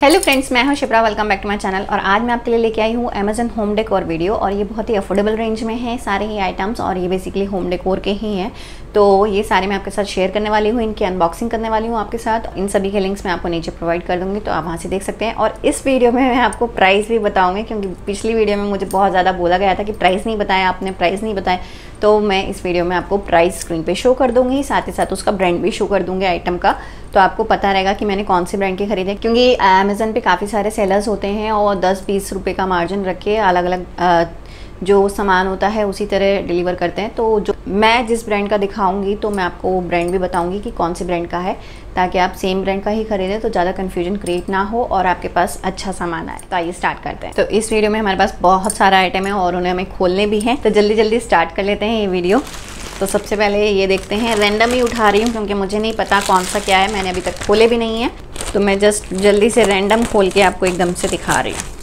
Hello friends मैं हूँ Shipra welcome back to my channel और आज मैं आपके लिए लेके आई हूँ अमेजन होम डेकोर वीडियो और ये बहुत ही अफोर्डेबल रेंज में है, सारे ही आइटम्स और ये बेसिकली होम डेकोर के ही हैं। तो ये सारे मैं आपके साथ शेयर करने वाली हूँ, इनकी अनबॉक्सिंग करने वाली हूँ आपके साथ। इन सभी के लिंक्स मैं आपको नीचे प्रोवाइड कर दूँगी तो आप वहाँ से देख सकते हैं। और इस वीडियो में मैं आपको प्राइस भी बताऊँगी, क्योंकि पिछली वीडियो में मुझे बहुत ज़्यादा बोला गया था कि प्राइस नहीं बताया, आपने प्राइस नहीं बताया। तो मैं इस वीडियो में आपको प्राइस स्क्रीन पे शो कर दूँगी, साथ ही साथ उसका ब्रांड भी शो कर दूँगी आइटम का। तो आपको पता रहेगा कि मैंने कौन से ब्रांड के खरीदे क्योंकि अमेजन पे काफ़ी सारे सेलर्स होते हैं और 10 बीस रुपए का मार्जिन रख के अलग अलग जो सामान होता है उसी तरह डिलीवर करते हैं। तो जो मैं जिस ब्रांड का दिखाऊँगी तो मैं आपको वो ब्रांड भी बताऊँगी कि कौन से ब्रांड का है, ताकि आप सेम ब्रांड का ही खरीदें तो ज़्यादा कन्फ्यूज़न क्रिएट ना हो और आपके पास अच्छा सामान आए। तो आइए स्टार्ट करते हैं। तो इस वीडियो में हमारे पास बहुत सारा आइटम है और उन्हें हमें खोलने भी हैं। तो जल्दी जल्दी स्टार्ट कर लेते हैं ये वीडियो तो सबसे पहले ये देखते हैं। रैंडम ही उठा रही हूँ, क्योंकि मुझे नहीं पता कौन सा क्या है। मैंने अभी तक खोले भी नहीं है। तो मैं जस्ट जल्दी से रैंडम खोल के आपको एकदम से दिखा रही हूँ।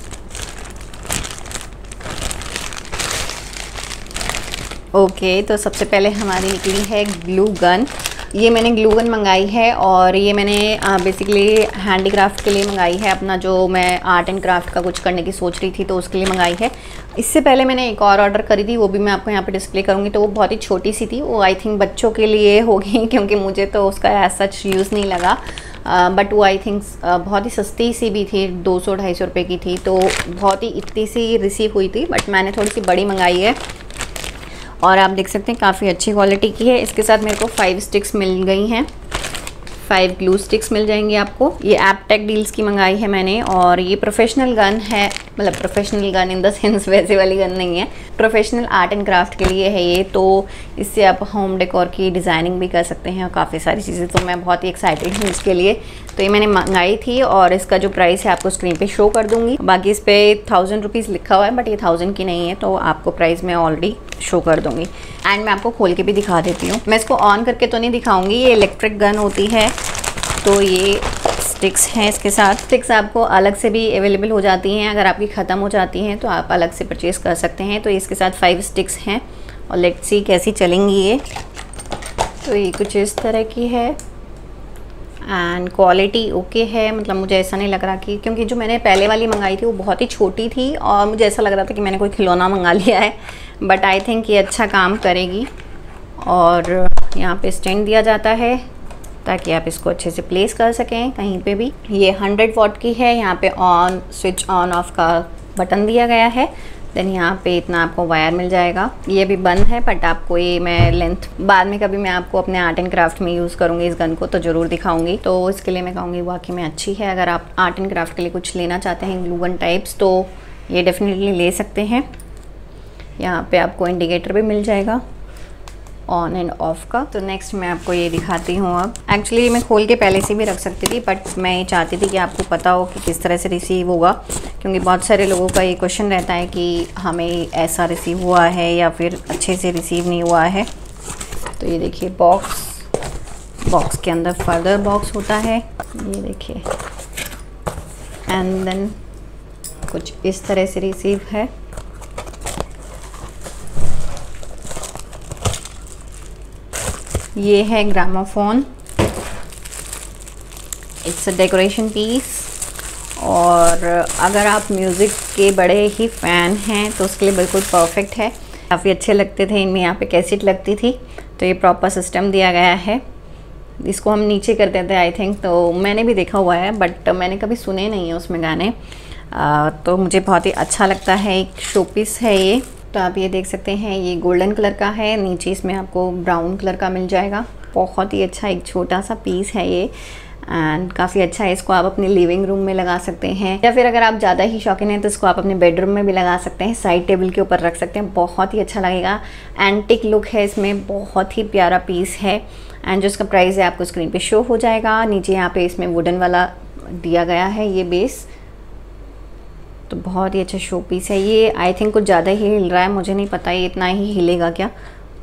ओके okay, तो सबसे पहले हमारी निकली है ग्लू गन। ये मैंने ग्लू गन मंगाई है और ये मैंने बेसिकली हैंडीक्राफ्ट के लिए मंगाई है। अपना जो मैं आर्ट एंड क्राफ्ट का कुछ करने की सोच रही थी तो उसके लिए मंगाई है। इससे पहले मैंने एक और ऑर्डर करी थी वो भी मैं आपको यहाँ पे डिस्प्ले करूँगी। तो वो बहुत ही छोटी सी थी वो आई थिंक बच्चों के लिए होगी क्योंकि मुझे तो उसका एज सच यूज़ नहीं लगा। बट वो आई थिंक बहुत ही सस्ती सी भी थी दो सौ ढाई सौ रुपये की थी। तो बहुत ही इतनी सी रिसीव हुई थी बट मैंने थोड़ी सी बड़ी मंगाई है। और आप देख सकते हैं काफ़ी अच्छी क्वालिटी की है। इसके साथ मेरे को फाइव स्टिक्स मिल गई हैं। फाइव ग्लू स्टिक्स मिल जाएँगी आपको। ये ऐप टेक डील्स की मंगाई है मैंने और ये प्रोफेशनल गन है। मतलब professional gun in the sense वैसे वाली गन नहीं है। प्रोफेशनल आर्ट एंड क्राफ्ट के लिए है ये तो इससे आप होम डेकोर की डिज़ाइनिंग भी कर सकते हैं और काफ़ी सारी चीज़ें। तो मैं बहुत ही एक्साइटेड हूँ इसके लिए। तो ये मैंने मंगाई थी और इसका जो प्राइस है, आपको स्क्रीन पे शो कर दूँगी। बाकी इस पर थाउज़ेंड रुपीज़ लिखा हुआ है बट ये थाउज़ेंड की नहीं है तो आपको प्राइस मैं ऑलरेडी शो कर दूँगी। एंड मैं आपको खोल के भी दिखा देती हूँ। मैं इसको ऑन करके तो नहीं दिखाऊँगी, ये इलेक्ट्रिक गन होती है। तो ये स्टिक्स हैं इसके साथ। स्टिक्स आपको अलग से भी अवेलेबल हो जाती हैं। अगर आपकी ख़त्म हो जाती हैं तो आप अलग से परचेज़ कर सकते हैं। तो इसके साथ फाइव स्टिक्स हैं। और लेट्स सी कैसी चलेंगी ये। तो ये कुछ इस तरह की है। एंड क्वालिटी ओके है। मतलब मुझे ऐसा नहीं लग रहा कि क्योंकि जो मैंने पहले वाली मंगाई थी, वो बहुत ही छोटी थी। और मुझे ऐसा लग रहा था कि मैंने कोई खिलौना मंगा लिया है। बट आई थिंक ये अच्छा काम करेगी। और यहाँ पे स्टैंड दिया जाता है। ताकि आप इसको अच्छे से प्लेस कर सकें कहीं पे भी। ये 100 वॉट की है, यहाँ पे ऑन स्विच ऑन ऑफ़ का बटन दिया गया है। देन यहाँ पे इतना आपको वायर मिल जाएगा। ये भी बंद है बट आपको ये मैं लेंथ बाद में कभी मैं आपको अपने आर्ट एंड क्राफ्ट में यूज़ करूँगी इस गन को तो ज़रूर दिखाऊँगी। तो इसके लिए मैं कहूँगी, वाकई में अच्छी है। अगर आप आर्ट एंड क्राफ्ट के लिए कुछ लेना चाहते हैं ग्लू गन टाइप्स तो ये डेफिनेटली ले सकते हैं। यहाँ पे आपको इंडिकेटर भी मिल जाएगा। ऑन एंड ऑफ़ का। तो नेक्स्ट मैं आपको ये दिखाती हूँ अब। एक्चुअली मैं खोल के पहले से भी रख सकती थी बट मैं ये चाहती थी कि आपको पता हो कि किस तरह से रिसीव होगा, क्योंकि बहुत सारे लोगों का ये क्वेश्चन रहता है कि हमें ऐसा रिसीव हुआ है या फिर अच्छे से रिसीव नहीं हुआ है। तो ये देखिए बॉक्स बॉक्स के अंदर फर्दर बॉक्स होता है। ये देखिए। एंड देन कुछ इस तरह से रिसीव है। ये है gramophone it's a decoration piece और अगर आप म्यूज़िक के बड़े ही फ़ैन हैं तो उसके लिए बिल्कुल परफेक्ट है. काफ़ी अच्छे लगते थे इनमें यहाँ पे कैसेट लगती थी तो ये प्रॉपर सिस्टम दिया गया है. इसको हम नीचे करते थे आई थिंक तो मैंने भी देखा हुआ है बट मैंने कभी सुने नहीं है उसमें गाने. आ, तो मुझे बहुत ही अच्छा लगता है एक शोपीस है ये. तो आप ये देख सकते हैं, ये गोल्डन कलर का है, नीचे इसमें आपको ब्राउन कलर का मिल जाएगा। बहुत ही अच्छा एक छोटा सा पीस है ये एंड काफ़ी अच्छा है, इसको आप अपने लिविंग रूम में लगा सकते हैं। या फिर अगर आप ज़्यादा ही शौकीन हैं तो इसको आप अपने बेडरूम में भी लगा सकते हैं साइड टेबल के ऊपर रख सकते हैं, बहुत ही अच्छा लगेगा। एंटिक लुक है इसमें, बहुत ही प्यारा पीस है एंड जो इसका प्राइस है, आपको स्क्रीन पे शो हो जाएगा। नीचे यहाँ पे इसमें वुडन वाला दिया गया है, ये बेस तो बहुत ही अच्छा शो पीस है। ये आई थिंक कुछ ज़्यादा ही हिल रहा है, मुझे नहीं पता ये इतना ही हिलेगा क्या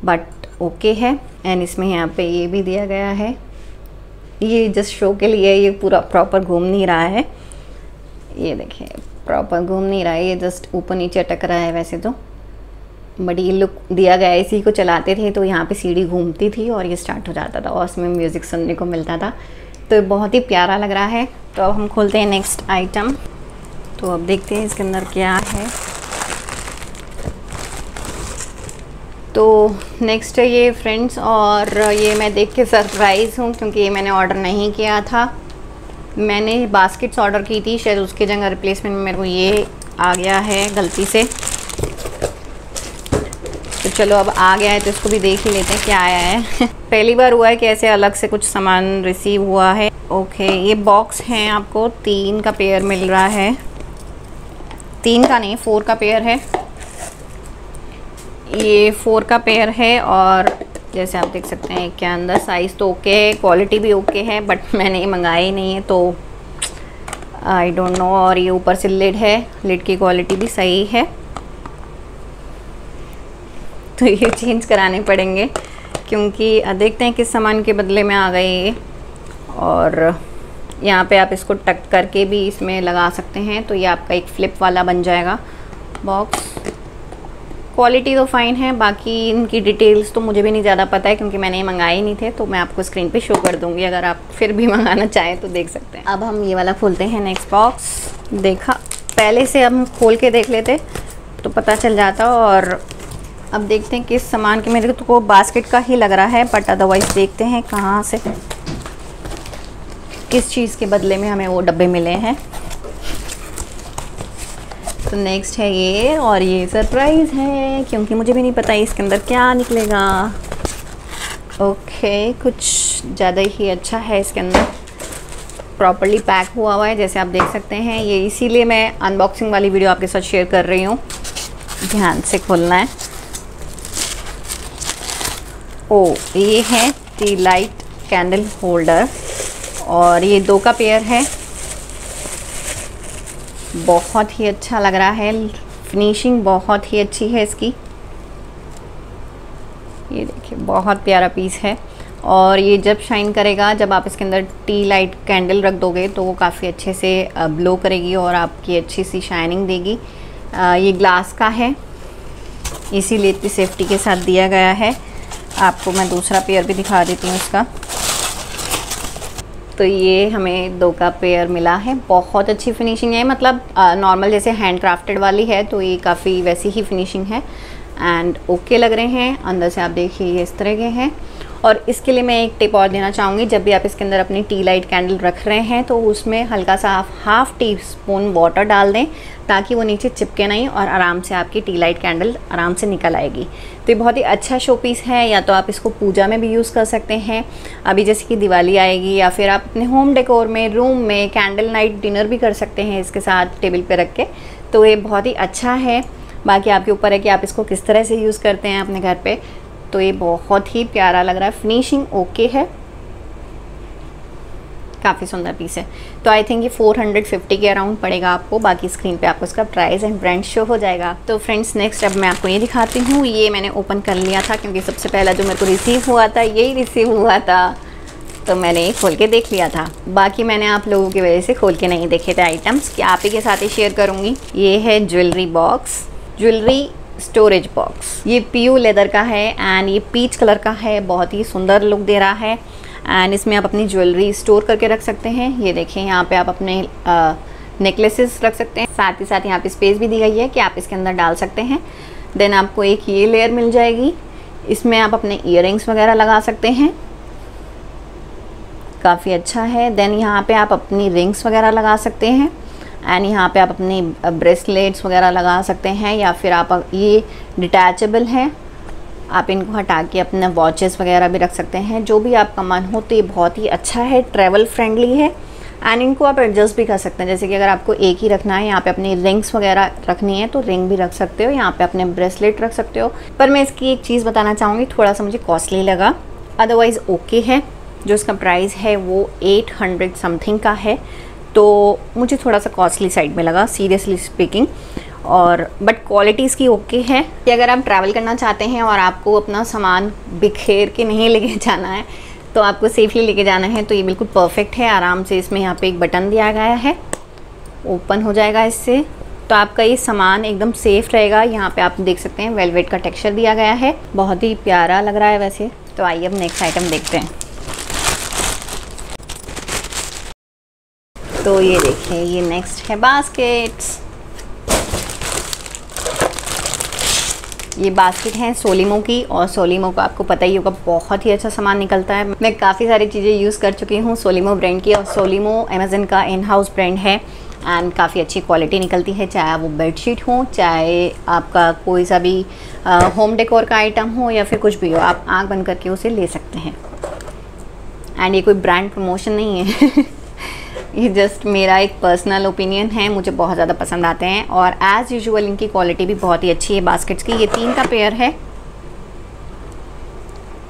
बट ओके है। एंड इसमें यहाँ पे ये भी दिया गया है। ये जस्ट शो के लिए ये पूरा प्रॉपर घूम नहीं रहा है। ये देखिए प्रॉपर घूम नहीं रहा है, ये जस्ट ऊपर नीचे अटक रहा है वैसे तो। बट ये लुक दिया गया इसी को चलाते थे तो यहाँ पे सीढ़ी घूमती थी और ये स्टार्ट हो जाता था और उसमें म्यूज़िक सुनने को मिलता था। तो बहुत ही प्यारा लग रहा है। तो अब हम खोलते हैं नेक्स्ट आइटम तो अब देखते हैं इसके अंदर क्या है। तो नेक्स्ट है ये फ्रेंड्स और ये मैं देख के सरप्राइज़ हूँ क्योंकि ये मैंने ऑर्डर नहीं किया था। मैंने बास्केट्स ऑर्डर की थी, शायद उसके जगह रिप्लेसमेंट में मेरे को ये आ गया है गलती से। तो चलो अब आ गया है तो इसको भी देख ही लेते हैं क्या आया है। पहली बार हुआ है कि ऐसे अलग से कुछ सामान रिसीव हुआ है। ओके ये बॉक्स हैं आपको, तीन का पेयर मिल रहा है। तीन का नहीं, फोर का पेयर है। ये फोर का पेयर है और जैसे आप देख सकते हैं, क्या अंदर साइज़ तो ओके है क्वालिटी भी ओके है बट मैंने ये मंगाया ही नहीं है तो आई डोंट नो और ये ऊपर से लिड है। लिड की क्वालिटी भी सही है। तो ये चेंज कराने पड़ेंगे, क्योंकि देखते हैं किस सामान के बदले में आ गए ये। और यहाँ पे आप इसको टक करके भी इसमें लगा सकते हैं तो ये आपका एक फ्लिप वाला बन जाएगा। बॉक्स क्वालिटी तो फ़ाइन है, बाकी इनकी डिटेल्स तो मुझे भी नहीं ज़्यादा पता है, क्योंकि मैंने ये मंगाए ही नहीं थे तो मैं आपको स्क्रीन पे शो कर दूँगी, अगर आप फिर भी मंगाना चाहें तो देख सकते हैं। अब हम ये वाला खोलते हैं नेक्स्ट बॉक्स देखा, पहले से हम खोल के देख लेते तो पता चल जाता और अब देखते हैं किस सामान के मेरे को तो बास्केट का ही लग रहा है बट अदरवाइज़ देखते हैं कहाँ से। किस चीज़ के बदले में हमें वो डब्बे मिले हैं? तो नेक्स्ट है ये और ये सरप्राइज़ है, क्योंकि मुझे भी नहीं पता इसके अंदर क्या निकलेगा। ओके कुछ ज़्यादा ही अच्छा है इसके अंदर। प्रॉपरली पैक हुआ हुआ है, जैसे आप देख सकते हैं। ये इसीलिए मैं अनबॉक्सिंग वाली वीडियो आपके साथ शेयर कर रही हूँ। ध्यान से खोलना है। ओ ये है टी लाइट कैंडल होल्डर और ये दो का पेयर है। बहुत ही अच्छा लग रहा है। फिनिशिंग बहुत ही अच्छी है इसकी। ये देखिए, बहुत प्यारा पीस है। और ये जब शाइन करेगा, जब आप इसके अंदर टी लाइट कैंडल रख दोगे तो वो काफ़ी अच्छे से ब्लो करेगी और आपकी अच्छी सी शाइनिंग देगी। ये ग्लास का है। इसीलिए इतनी सेफ्टी के साथ दिया गया है। आपको मैं दूसरा पेयर भी दिखा देती हूँ इसका। तो ये हमें दो का पेयर मिला है। बहुत अच्छी फिनिशिंग है। मतलब नॉर्मल जैसे हैंड क्राफ्टेड वाली है तो ये काफ़ी वैसी ही फिनिशिंग है। एंड ओके okay लग रहे हैं। अंदर से आप देखिए, ये इस तरह के हैं। और इसके लिए मैं एक टिप और देना चाहूँगी, जब भी आप इसके अंदर अपनी टी लाइट कैंडल रख रहे हैं तो उसमें हल्का सा आप हाफ़ टी स्पून वाटर डाल दें, ताकि वो नीचे चिपके नहीं और आराम से आपकी टी लाइट कैंडल आराम से निकल आएगी। तो ये बहुत ही अच्छा शो पीस है, या तो आप इसको पूजा में भी यूज़ कर सकते हैं। अभी जैसे कि दिवाली आएगी, या फिर आप अपने होम डेकोर में रूम में कैंडल नाइट डिनर भी कर सकते हैं इसके साथ टेबल पर रख के। तो ये बहुत ही अच्छा है। बाकी आपके ऊपर है कि आप इसको किस तरह से यूज़ करते हैं अपने घर पे। तो ये बहुत ही प्यारा लग रहा है। फिनिशिंग ओके है। काफ़ी सुंदर पीस है। तो आई थिंक ये 450 के अराउंड पड़ेगा आपको। बाकी स्क्रीन पे आपको इसका प्राइस एंड ब्रांड शो हो जाएगा। तो फ्रेंड्स नेक्स्ट अब मैं आपको ये दिखाती हूँ। ये मैंने ओपन कर लिया था क्योंकि सबसे पहला जो मेरे को रिसीव हुआ था, यही रिसीव हुआ था। तो मैंने ये खोल के देख लिया था। बाकी मैंने आप लोगों की वजह से खोल के नहीं देखे थे आइटम्स कि आप ही के साथ ही शेयर करूँगी। ये है jewellery box jewellery storage box ये पीयू लेदर का है एंड ये पीच कलर का है, बहुत ही सुंदर लुक दे रहा है एंड इसमें आप अपनी ज्वेलरी स्टोर करके रख सकते हैं। ये देखें, यहाँ पे आप अपने नेकलेसेस रख सकते हैं। साथ ही साथ यहाँ पे स्पेस भी दी गई है कि आप इसके अंदर डाल सकते हैं। देन आपको एक ये लेयर मिल जाएगी। इसमें आप अपने इयर वगैरह लगा सकते हैं। काफ़ी अच्छा है। देन यहाँ पे आप अपनी रिंग्स वगैरह लगा सकते हैं। एंड यहाँ पे आप अपनी ब्रेसलेट्स वगैरह लगा सकते हैं या फिर आप ये डिटैचेबल है। आप इनको हटा के अपने वॉचेस वगैरह भी रख सकते हैं। जो भी आपका मन हो तो ये बहुत ही अच्छा है ट्रैवल फ्रेंडली है। एंड इनको आप एडजस्ट भी कर सकते हैं। जैसे कि अगर आपको एक ही रखना है, यहाँ पे अपनी रिंग्स वगैरह रखनी है तो रिंग भी रख सकते हो। यहाँ पे अपने ब्रेसलेट रख सकते हो। पर मैं इसकी एक चीज़ बताना चाहूँगी, थोड़ा सा मुझे कॉस्टली लगा। अदरवाइज़ ओके है। जो इसका प्राइस है वो 800 समथिंग का है। तो मुझे थोड़ा सा कॉस्टली साइड में लगा सीरियसली स्पीकिंग और बट क्वालिटी इसकी ओके है कि अगर आप ट्रैवल करना चाहते हैं और आपको अपना सामान बिखेर के नहीं लेके जाना है तो आपको सेफली लेके जाना है तो ये बिल्कुल परफेक्ट है। आराम से इसमें यहाँ पे एक बटन दिया गया है। ओपन हो जाएगा इससे। तो आपका ये सामान एकदम सेफ़ रहेगा। यहाँ पे आप देख सकते हैं वेलवेट का टेक्सचर दिया गया है। बहुत ही प्यारा लग रहा है वैसे। तो आइए अब नेक्स्ट आइटम देखते हैं। तो ये देखिए ये नेक्स्ट है बास्केट्स ये बास्केट है सोलीमो की, और सोलीमो का आपको पता ही होगा, बहुत ही अच्छा सामान निकलता है। मैं काफ़ी सारी चीज़ें यूज़ कर चुकी हूँ सोलीमो ब्रांड की, और सोलीमो अमेजन का इन हाउस ब्रांड है। एंड काफ़ी अच्छी क्वालिटी निकलती है, चाहे वो बेडशीट हो, चाहे आपका कोई सा भी होम डेकोर का आइटम हो, या फिर कुछ भी हो, आप आँख बंद करके उसे ले सकते हैं। एंड ये कोई ब्रांड प्रमोशन नहीं है। ये जस्ट मेरा एक पर्सनल ओपिनियन है, मुझे बहुत ज़्यादा पसंद आते हैं और एज़ यूजल इनकी क्वालिटी भी बहुत ही अच्छी है बास्केट्स की। ये तीन का पेयर है।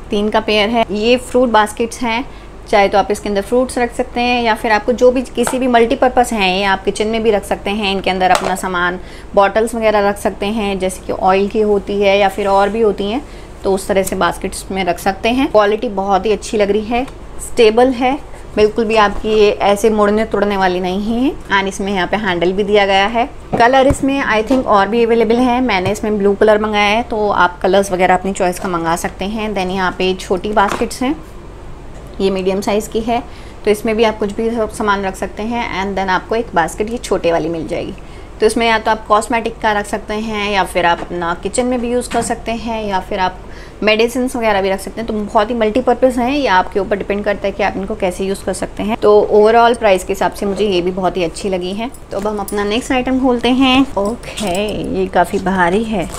तीन का पेयर है। ये फ्रूट बास्केट्स हैं। चाहे तो आप इसके अंदर फ्रूट्स रख सकते हैं या फिर आपको जो भी, किसी भी मल्टीपर्पज़ हैं, ये आप किचन में भी रख सकते हैं, इनके अंदर अपना सामान बॉटल्स वगैरह रख सकते हैं, जैसे कि ऑयल की होती है या फिर और भी होती हैं तो उस तरह से बास्केट्स में रख सकते हैं। क्वालिटी बहुत ही अच्छी लग रही है। स्टेबल है। बिल्कुल भी आपकी ये ऐसे मुड़ने तोड़ने वाली नहीं है। एंड इसमें यहाँ पे हैंडल भी दिया गया है। कलर इसमें आई थिंक और भी अवेलेबल है। मैंने इसमें ब्लू कलर मंगाया है तो आप कलर्स वगैरह अपनी चॉइस का मंगा सकते हैं। देन यहाँ पे छोटी बास्केट्स हैं। ये मीडियम साइज़ की है। तो इसमें भी आप कुछ भी सामान रख सकते हैं। एंड देन आपको एक बास्केट ये छोटे वाली मिल जाएगी। तो इसमें या तो आप कॉस्मेटिक का रख सकते हैं, या फिर आप अपना किचन में भी यूज़ कर सकते हैं, या फिर आप मेडिसिन वगैरह भी रख सकते हैं। तो बहुत ही मल्टीपर्पज़ हैं, ये आपके ऊपर डिपेंड करता है कि आप इनको कैसे यूज़ कर सकते हैं। तो ओवरऑल प्राइस के हिसाब से मुझे ये भी बहुत ही अच्छी लगी है। तो अब हम अपना नेक्स्ट आइटम खोलते हैं। ओके ये काफ़ी भारी है।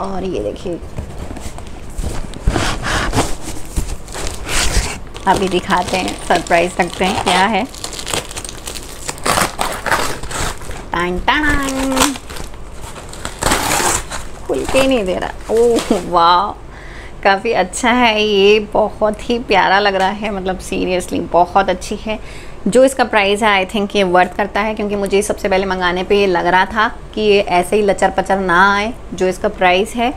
और ये देखिए। अभी दिखाते हैं सरप्राइज़ रखते हैं, क्या है? Time time. ही नहीं दे रहा। ओह वाह काफ़ी अच्छा है, ये बहुत ही प्यारा लग रहा है मतलब सीरियसली बहुत अच्छी है। जो इसका प्राइस है आई थिंक ये वर्थ करता है, क्योंकि मुझे सबसे पहले मंगाने पे ये लग रहा था कि ये ऐसे ही लचर पचर ना आए, जो इसका प्राइस है।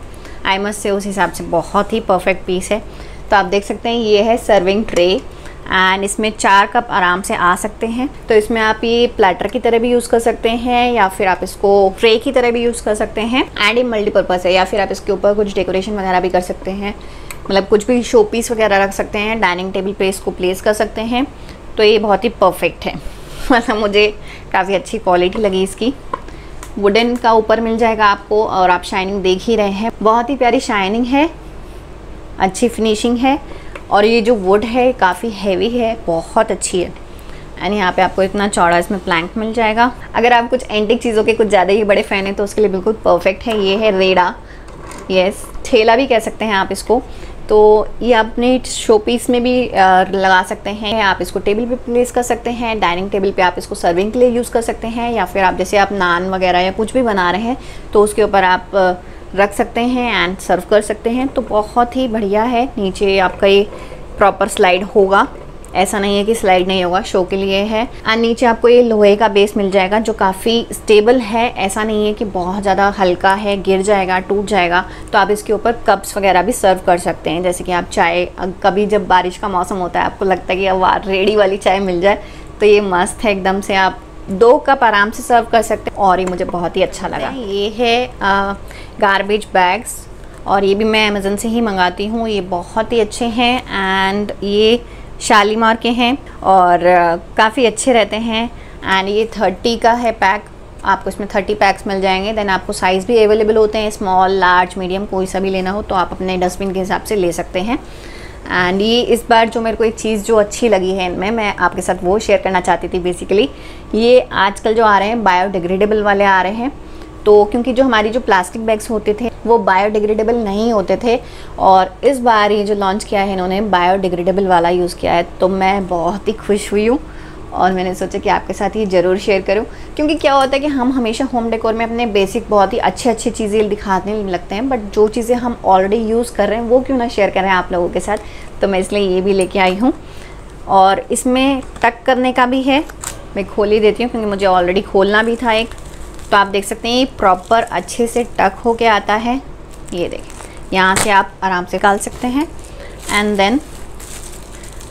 आई मस्ट से उस हिसाब से बहुत ही परफेक्ट पीस है। तो आप देख सकते हैं, ये है सर्विंग ट्रे एंड इसमें चार कप आराम से आ सकते हैं। तो इसमें आप ये प्लेटर की तरह भी यूज़ कर सकते हैं, या फिर आप इसको ट्रे की तरह भी यूज़ कर सकते हैं। एंड ये मल्टीपर्पज़ है, या फिर आप इसके ऊपर कुछ डेकोरेशन वगैरह भी कर सकते हैं। मतलब कुछ भी शो पीस वगैरह रख सकते हैं डाइनिंग टेबल पे इसको प्लेस कर सकते हैं। तो ये बहुत ही परफेक्ट है। मतलब मुझे काफ़ी अच्छी क्वालिटी लगी इसकी। वुडन का ऊपर मिल जाएगा आपको, और आप शाइनिंग देख ही रहे हैं। बहुत ही प्यारी शाइनिंग है। अच्छी फिनिशिंग है। और ये जो वुड है काफ़ी हैवी है, बहुत अच्छी है। एंड यहाँ पे आपको इतना चौड़ा इसमें प्लैंक मिल जाएगा। अगर आप कुछ एंटिक चीज़ों के कुछ ज़्यादा ही बड़े फ़ैन हैं तो उसके लिए बिल्कुल परफेक्ट है। ये है रेड़ा। यस ठेला भी कह सकते हैं आप इसको। तो ये अपने शो पीस में भी लगा सकते हैं। आप इसको टेबल पे प्लेस कर सकते हैं डाइनिंग टेबल पे आप इसको सर्विंग के लिए यूज़ कर सकते हैं, या फिर आप जैसे आप नान वगैरह या कुछ भी बना रहे हैं तो उसके ऊपर आप रख सकते हैं एंड सर्व कर सकते हैं तो बहुत ही बढ़िया है। नीचे आपका ये प्रॉपर स्लाइड होगा। ऐसा नहीं है कि स्लाइड नहीं होगा शो के लिए है। एंड नीचे आपको ये लोहे का बेस मिल जाएगा, जो काफ़ी स्टेबल है। ऐसा नहीं है कि बहुत ज़्यादा हल्का है, गिर जाएगा, टूट जाएगा तो आप इसके ऊपर कप्स वगैरह भी सर्व कर सकते हैं। जैसे कि आप चाय कभी जब बारिश का मौसम होता है, आपको लगता है कि अब रेडी वाली चाय मिल जाए तो ये मस्त है एकदम से आप दो कप आराम से सर्व कर सकते हैं। और ये मुझे बहुत ही अच्छा लगा। ये है गार्बेज बैग्स और ये भी मैं अमेज़न से ही मंगाती हूँ। ये बहुत ही अच्छे हैं एंड ये शालीमार के हैं और काफ़ी अच्छे रहते हैं। एंड ये थर्टी का है पैक आपको इसमें थर्टी पैक्स मिल जाएँगे। देन आपको साइज़ भी अवेलेबल होते हैं। स्मॉल लार्ज मीडियम कोई सा भी लेना हो तो आप अपने डस्टबिन के हिसाब से ले सकते हैं। एंड ये इस बार जो मेरे को एक चीज़ जो अच्छी लगी है इनमें, मैं आपके साथ वो शेयर करना चाहती थी बेसिकली ये आजकल जो आ रहे हैं बायोडिग्रेडेबल वाले आ रहे हैं। तो क्योंकि जो हमारी जो प्लास्टिक बैग्स होते थे, वो बायोडिग्रेडेबल नहीं होते थे। और इस बार ये जो लॉन्च किया है इन्होंने बायोडिग्रेडेबल वाला यूज़ किया है तो मैं बहुत ही खुश हुई हूँ। और मैंने सोचा कि आपके साथ ये ज़रूर शेयर करूँ। क्योंकि क्या होता है कि हम हमेशा होम डेकोर में अपने बेसिक बहुत ही अच्छे अच्छे चीज़ें दिखाने लगते हैं बट जो चीज़ें हम ऑलरेडी यूज़ कर रहे हैं, वो क्यों ना शेयर करें आप लोगों के साथ? तो मैं इसलिए ये भी लेके आई हूँ। और इसमें टक करने का भी है। मैं खोल ही देती हूँ, क्योंकि मुझे ऑलरेडी खोलना भी था एक। तो आप देख सकते हैं, ये प्रॉपर अच्छे से टक हो के आता है। ये देखें, यहाँ से आप आराम से डाल सकते हैं। एंड देन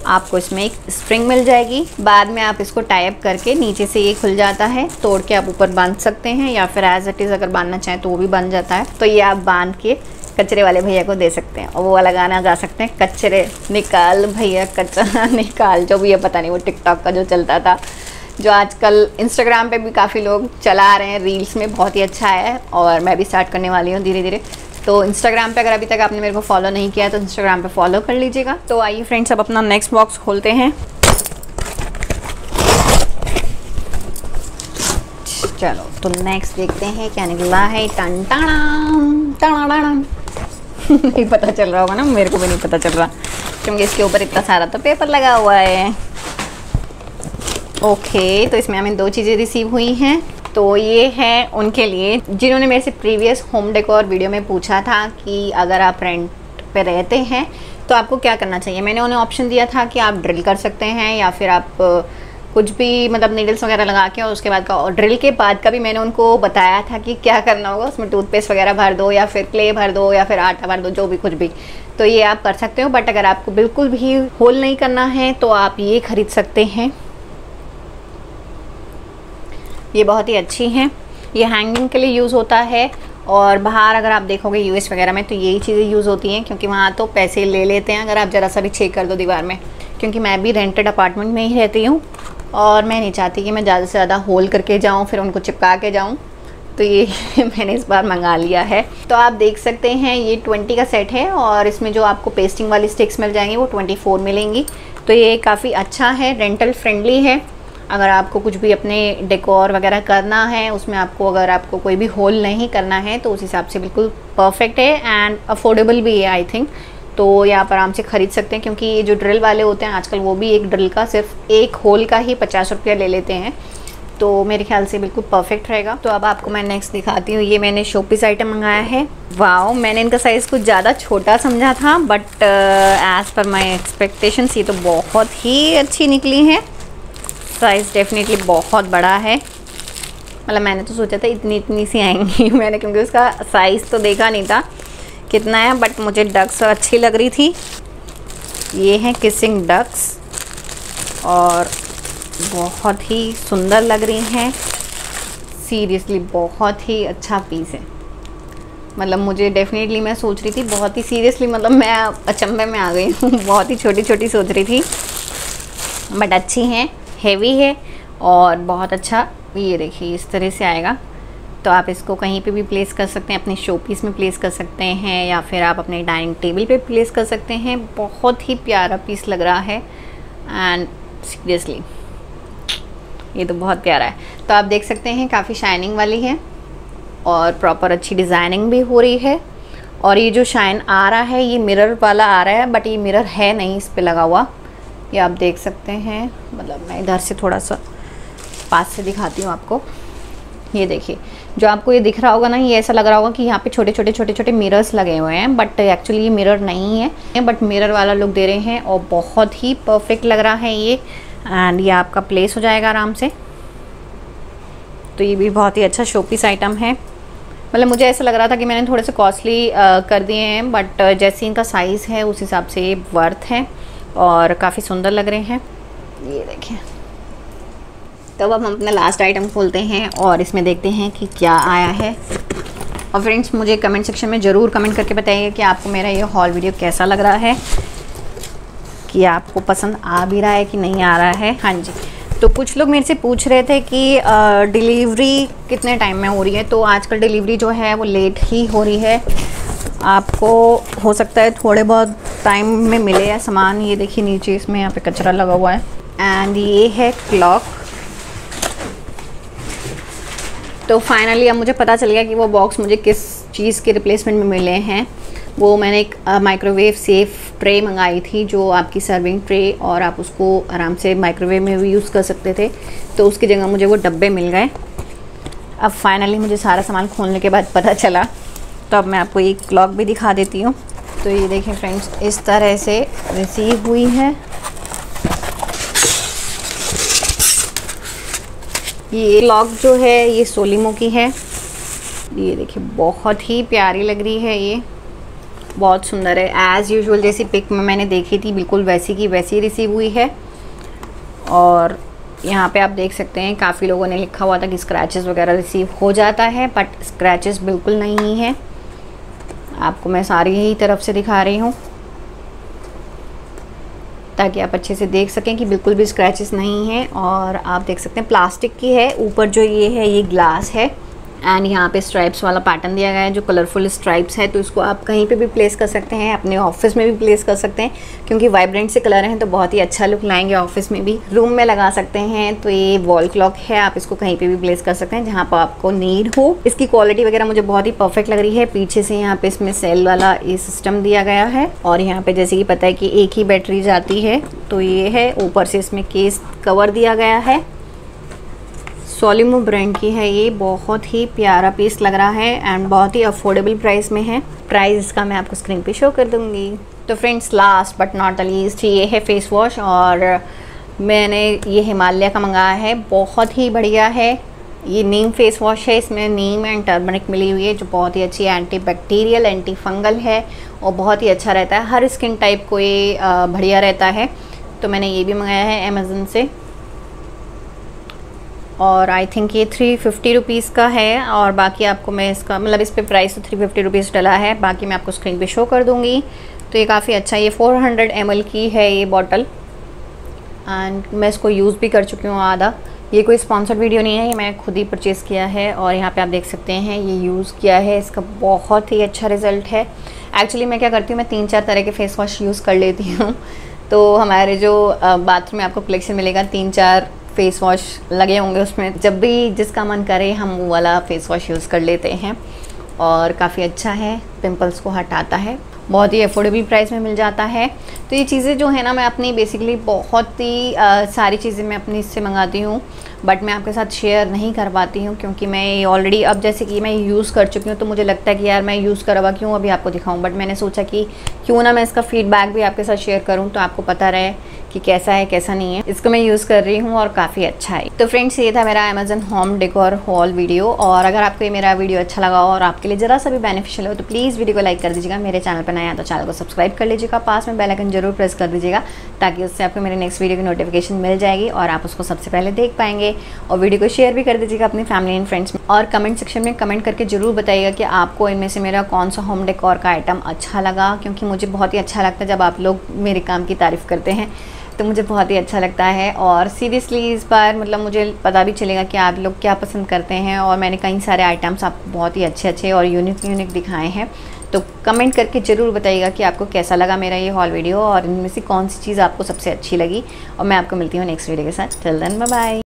आपको इसमें एक स्प्रिंग मिल जाएगी। बाद में आप इसको टाइप करके नीचे से ये खुल जाता है। तोड़ के आप ऊपर बाँध सकते हैं या फिर एज इट इज़ अगर बांधना चाहें तो वो भी बन जाता है। तो ये आप बाँध के कचरे वाले भैया को दे सकते हैं। और वो वाला गाना गा सकते हैं, कचरे निकाल भैया, कचरा निकाल, जो भी है, पता नहीं, वो टिकटॉक का जो चलता था, जो आजकल इंस्टाग्राम पे भी काफ़ी लोग चला रहे हैं रील्स में बहुत ही अच्छा है। और मैं भी स्टार्ट करने वाली हूँ धीरे धीरे तो इंस्टाग्राम पे अगर अभी तक आपने मेरे को फॉलो नहीं किया तो इंस्टाग्राम पे फॉलो कर लीजिएगा। तो आइए फ्रेंड्स अब अपना नेक्स्ट बॉक्स खोलते हैं। चलो तो नेक्स्ट देखते हैं क्या निकला है। टन नहीं पता चल रहा होगा ना, मेरे को भी नहीं पता चल रहा। क्योंकि इसके ऊपर इतना सारा तो पेपर लगा हुआ है। ओके तो इसमें हमें दो चीज़ें रिसीव हुई हैं। तो ये है उनके लिए, जिन्होंने मेरे से प्रीवियस होम डेकोर वीडियो में पूछा था कि अगर आप रेंट पे रहते हैं तो आपको क्या करना चाहिए? मैंने उन्हें ऑप्शन दिया था कि आप ड्रिल कर सकते हैं या फिर आप कुछ भी मतलब नीडल्स वगैरह लगा के और उसके बाद का, और ड्रिल के बाद का भी मैंने उनको बताया था कि क्या करना होगा, उसमें टूथपेस्ट वगैरह भर दो या फिर क्ले भर दो या फिर आटा भर दो, जो भी कुछ भी। तो ये आप कर सकते हो बट अगर आपको बिल्कुल भी होल नहीं करना है तो आप ये खरीद सकते हैं। ये बहुत ही अच्छी हैं। ये हैंगिंग के लिए यूज़ होता है और बाहर अगर आप देखोगे यूएस वगैरह में तो यही चीज़ें यूज़ होती हैं क्योंकि वहाँ तो पैसे ले लेते हैं अगर आप ज़रा सा भी छेक कर दो दीवार में। क्योंकि मैं भी रेंटेड अपार्टमेंट में ही रहती हूँ और मैं नहीं चाहती कि मैं ज़्यादा से ज़्यादा होल करके जाऊँ, फिर उनको चिपका के जाऊँ। तो ये मैंने इस बार मंगा लिया है। तो आप देख सकते हैं ये ट्वेंटी का सेट है और इसमें जो आपको पेस्टिंग वाली स्टिक्स मिल जाएँगी वो ट्वेंटी फोर मिलेंगी। तो ये काफ़ी अच्छा है रेंटल फ्रेंडली है। अगर आपको कुछ भी अपने डेकोर वगैरह करना है, उसमें आपको अगर आपको कोई भी होल नहीं करना है तो उस हिसाब से बिल्कुल परफेक्ट है एंड अफोर्डेबल भी है आई थिंक तो ये आप आराम से ख़रीद सकते हैं, क्योंकि ये जो ड्रिल वाले होते हैं, आजकल वो भी एक ड्रिल का सिर्फ़ एक होल का ही पचास रुपया ले लेते हैं. तो मेरे ख्याल से बिल्कुल परफेक्ट रहेगा. तो अब आपको मैं नेक्स्ट दिखाती हूँ, ये मैंने शोपीस आइटम मंगाया है. वाओ मैंने इनका साइज़ कुछ ज़्यादा छोटा समझा था but as per my expectations ये तो बहुत ही अच्छी निकली है. साइज़ डेफिनेटली बहुत बड़ा है। मतलब मैंने तो सोचा था इतनी इतनी सी आएँगी मैंने, क्योंकि उसका साइज़ तो देखा नहीं था कितना है बट मुझे डक्स अच्छी लग रही थी। ये हैं किसिंग डक्स और बहुत ही सुंदर लग रही हैं। सीरियसली बहुत ही अच्छा पीस है। मतलब मुझे डेफिनेटली मैं सोच रही थी, बहुत ही सीरियसली मतलब मैं अचंभे में आ गई हूँ। बहुत ही छोटी छोटी सोच रही थी बट अच्छी हैं। हेवी है और बहुत अच्छा ये देखिए इस तरह से आएगा। तो आप इसको कहीं पे भी प्लेस कर सकते हैं, अपने शो पीस में प्लेस कर सकते हैं या फिर आप अपने डाइनिंग टेबल पे प्लेस कर सकते हैं। बहुत ही प्यारा पीस लग रहा है एंड सीरियसली ये तो बहुत प्यारा है। तो आप देख सकते हैं काफ़ी शाइनिंग वाली है और प्रॉपर अच्छी डिज़ाइनिंग भी हो रही है। और ये जो शाइन आ रहा है, ये मिरर वाला आ रहा है बट ये मिरर है नहीं इस पर लगा हुआ। ये आप देख सकते हैं। मतलब मैं इधर से थोड़ा सा पास से दिखाती हूँ आपको। ये देखिए, जो आपको ये दिख रहा होगा ना, ये ऐसा लग रहा होगा कि यहाँ पे छोटे छोटे छोटे छोटे मिरर्स लगे हुए हैं बट एक्चुअली ये मिरर नहीं है। बट मिरर वाला लुक दे रहे हैं और बहुत ही परफेक्ट लग रहा है ये। एंड ये आपका प्लेस हो जाएगा आराम से। तो ये भी बहुत ही अच्छा शोपीस आइटम है। मतलब मुझे ऐसा लग रहा था कि मैंने थोड़े से कॉस्टली कर दिए हैं बट जैसे इनका साइज़ है, उस हिसाब से ये वर्थ है। और काफ़ी सुंदर लग रहे हैं। ये देखें तब अब हम अपना लास्ट आइटम खोलते हैं और इसमें देखते हैं कि क्या आया है। और फ्रेंड्स मुझे कमेंट सेक्शन में ज़रूर कमेंट करके बताइए कि आपको मेरा ये हॉल वीडियो कैसा लग रहा है, कि आपको पसंद आ भी रहा है कि नहीं आ रहा है। हाँ जी। तो कुछ लोग मेरे से पूछ रहे थे कि डिलीवरी कितने टाइम में हो रही है? तो आजकल डिलीवरी जो है वो लेट ही हो रही है। आपको हो सकता है थोड़े बहुत टाइम में मिले या सामान, ये देखिए नीचे इसमें यहाँ पे कचरा लगा हुआ है। एंड ये है क्लॉक तो फाइनली अब मुझे पता चल गया कि वो बॉक्स मुझे किस चीज़ के रिप्लेसमेंट में मिले हैं। वो मैंने एक माइक्रोवेव सेफ़ ट्रे मंगाई थी, जो आपकी सर्विंग ट्रे और आप उसको आराम से माइक्रोवेव में भी यूज़ कर सकते थे। तो उसकी जगह मुझे वो डब्बे मिल गए। अब फाइनली मुझे सारा सामान खोलने के बाद पता चला तो अब मैं आपको एक क्लॉक भी दिखा देती हूँ। तो ये देखें फ्रेंड्स इस तरह से रिसीव हुई है। ये लॉक जो है, ये सोलिमो की है। ये देखिए, बहुत ही प्यारी लग रही है ये। बहुत सुंदर है। एज़ यूजुअल जैसी पिक में मैंने देखी थी, बिल्कुल वैसी की वैसी रिसीव हुई है। और यहाँ पे आप देख सकते हैं, काफ़ी लोगों ने लिखा हुआ था कि स्क्रैचेस वगैरह रिसीव हो जाता है बट स्क्रैचेस बिल्कुल नहीं है। आपको मैं सारी ही तरफ़ से दिखा रही हूँ, ताकि आप अच्छे से देख सकें कि बिल्कुल भी स्क्रैचेस नहीं हैं और आप देख सकते हैं प्लास्टिक की है, ऊपर जो ये है, ये ग्लास है। एंड यहाँ पे स्ट्राइप्स वाला पैटर्न दिया गया है जो कलरफुल स्ट्राइप्स है तो इसको आप कहीं पे भी प्लेस कर सकते हैं, अपने ऑफ़िस में भी प्लेस कर सकते हैं, क्योंकि वाइब्रेंट से कलर हैं तो बहुत ही अच्छा लुक लाएँगे ऑफ़िस में भी। रूम में लगा सकते हैं तो ये वॉल क्लॉक है, आप इसको कहीं पर भी प्लेस कर सकते हैं, जहाँ पर आपको नीड हो। इसकी क्वालिटी वगैरह मुझे बहुत ही परफेक्ट लग रही है। पीछे से यहाँ पे इसमें सेल वाला ये सिस्टम दिया गया है। और यहाँ पे जैसे कि पता है कि एक ही बैटरी जाती है तो ये है, ऊपर से इसमें केस कवर दिया गया है। सोलिमो ब्रांड की है ये। बहुत ही प्यारा पीस लग रहा है एंड बहुत ही अफोर्डेबल प्राइस में है। प्राइस इसका मैं आपको स्क्रीन पे शो कर दूँगी। तो friends last but not the least ये है फेस वॉश और मैंने ये हिमालय का मंगाया है। बहुत ही बढ़िया है। ये नीम फेस वॉश है। इसमें नीम एंड टर्मरिक मिली हुई है, जो बहुत ही अच्छी एंटी बैक्टीरियल एंटी फंगल है और बहुत ही अच्छा रहता है। हर स्किन टाइप को ये बढ़िया रहता है। तो मैंने ये भी मंगाया है अमेज़न से। और आई थिंक ये थ्री फिफ्टी रुपीज़ का है और बाकी आपको मैं इसका मतलब इस पर प्राइस तो थ्री फिफ्टी रुपीज़ डला है, बाकी मैं आपको स्क्रीन पे शो कर दूँगी। तो ये काफ़ी अच्छा ये फोर हंड्रेड एम एल की है ये बॉटल एंड मैं इसको यूज़ भी कर चुकी हूँ आधा। ये कोई स्पॉन्सर्ड वीडियो नहीं है, ये मैं खुद ही परचेज़ किया है और यहाँ पे आप देख सकते हैं, ये यूज़ किया है। इसका बहुत ही अच्छा रिज़ल्ट है। एक्चुअली मैं क्या करती हूँ, मैं तीन चार तरह के फेस वॉश यूज़ कर लेती हूँ। तो हमारे जो बाथरूम में आपको कलेक्शन मिलेगा तीन चार फेस वॉश लगे होंगे उसमें। जब भी जिसका मन करे हम वो वाला फेस वॉश यूज़ कर लेते हैं। और काफ़ी अच्छा है पिंपल्स को हटाता है। बहुत ही अफोर्डेबल प्राइस में मिल जाता है। तो ये चीज़ें जो है ना मैं अपनी बेसिकली बहुत ही आ, सारी चीज़ें मैं अपनी इससे मंगाती हूँ। बट मैं आपके साथ शेयर नहीं कर पाती हूँ क्योंकि मैं ये ऑलरेडी अब जैसे कि मैं यूज़ कर चुकी हूँ तो मुझे लगता है कि यार मैं यूज़ करवा क्यों अभी आपको दिखाऊँ। बट मैंने सोचा कि क्यों ना मैं इसका फीडबैक भी आपके साथ शेयर करूँ तो आपको पता रहे कि कैसा है, कैसा नहीं है, इसको मैं यूज़ कर रही हूँ और काफ़ी अच्छा है। तो फ्रेंड्स ये था मेरा Amazon home decor haul video और अगर आपको ये मेरा वीडियो अच्छा लगा और आपके लिए ज़रा सा भी बेनिफिशियल हो तो प्लीज़ वीडियो को लाइक कर दीजिएगा, मेरे चैनल पर नया तो चैनल को सब्सक्राइब कर लीजिएगा, पास में बेलाइकन ज़रूर प्रेस कर दीजिएगा, ताकि उससे आपको मेरे नेक्स्ट वीडियो की नोटिफिकेशन मिल जाएगी और आप उसको सबसे पहले देख पाएँगे। और वीडियो को शेयर भी कर दीजिएगा अपनी फैमिली एंड फ्रेंड्स में। और कमेंट सेक्शन में कमेंट करके ज़रूर बताइएगा कि आपको इनमें से मेरा कौन सा होम डेकोर का आइटम अच्छा लगा, क्योंकि मुझे बहुत ही अच्छा लगता है जब आप लोग मेरे काम की तारीफ़ करते हैं। तो मुझे बहुत ही अच्छा लगता है और सीरियसली इस बार मतलब मुझे पता भी चलेगा कि आप लोग क्या पसंद करते हैं और मैंने कई सारे आइटम्स आपको बहुत ही अच्छे अच्छे और यूनिक यूनिक दिखाए हैं। तो कमेंट करके ज़रूर बताइएगा कि आपको कैसा लगा मेरा ये हॉल वीडियो और इनमें से कौन सी चीज़ आपको सबसे अच्छी लगी। और मैं आपको मिलती हूँ नेक्स्ट वीडियो के साथ। चल दन बाय